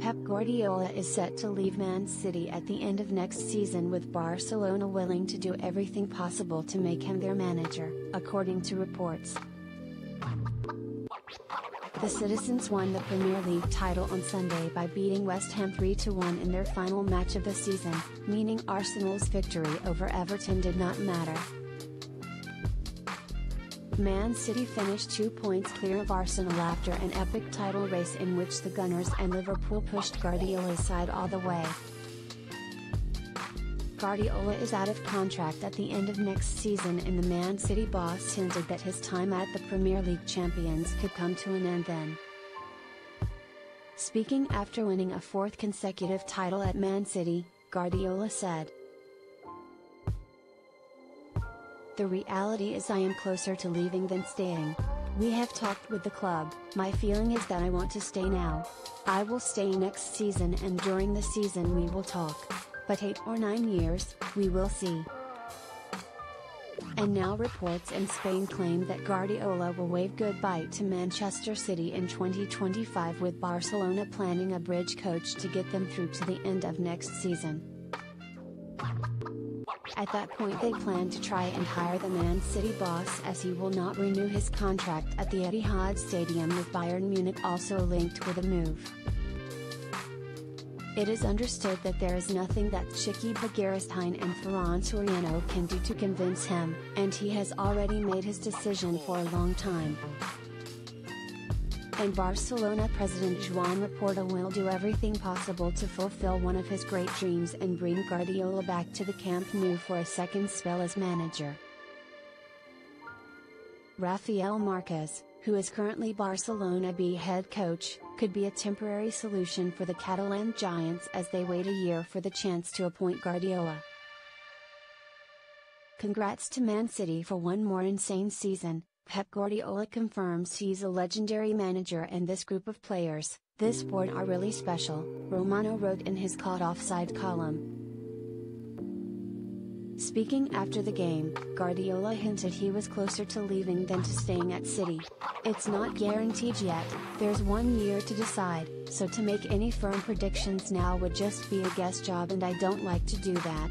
Pep Guardiola is set to leave Man City at the end of next season with Barcelona willing to do everything possible to make him their manager, according to reports. The Citizens won the Premier League title on Sunday by beating West Ham 3-1 in their final match of the season, meaning Arsenal's victory over Everton did not matter. Man City finished two points clear of Arsenal after an epic title race in which the Gunners and Liverpool pushed Guardiola's side all the way. Guardiola is out of contract at the end of next season and the Man City boss hinted that his time at the Premier League champions could come to an end then. Speaking after winning a fourth consecutive title at Man City, Guardiola said, The reality is I am closer to leaving than staying. We have talked with the club, my feeling is that I want to stay now. I will stay next season and during the season we will talk. But 8 or 9 years, we will see. And now reports in Spain claim that Guardiola will wave goodbye to Manchester City in 2025 with Barcelona planning a bridge coach to get them through to the end of next season. At that point they plan to try and hire the Man City boss as he will not renew his contract at the Etihad Stadium with Bayern Munich also linked with a move. It is understood that there is nothing that Txiki Begiristain and Ferran Soriano can do to convince him, and he has already made his decision for a long time and Barcelona president Joan Laporta will do everything possible to fulfill one of his great dreams and bring Guardiola back to the Camp Nou for a second spell as manager. Rafael Marquez, who is currently Barcelona B head coach, could be a temporary solution for the Catalan Giants as they wait a year for the chance to appoint Guardiola. Congrats to Man City for one more insane season, Pep Guardiola confirms he's a legendary manager and this group of players, this board are really special, Romano wrote in his caught offside column. Speaking after the game, Guardiola hinted he was closer to leaving than to staying at City. It's not guaranteed yet, there's one year to decide, so to make any firm predictions now would just be a guess job and I don't like to do that.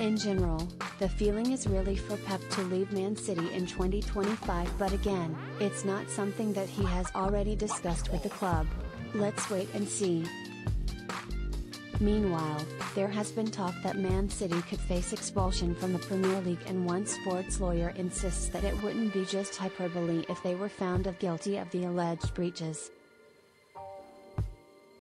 In general, the feeling is really for Pep to leave Man City in 2025 but again, it's not something that he has already discussed with the club. Let's wait and see. Meanwhile, there has been talk that Man City could face expulsion from the Premier League and one sports lawyer insists that it wouldn't be just hyperbole if they were found of guilty of the alleged breaches.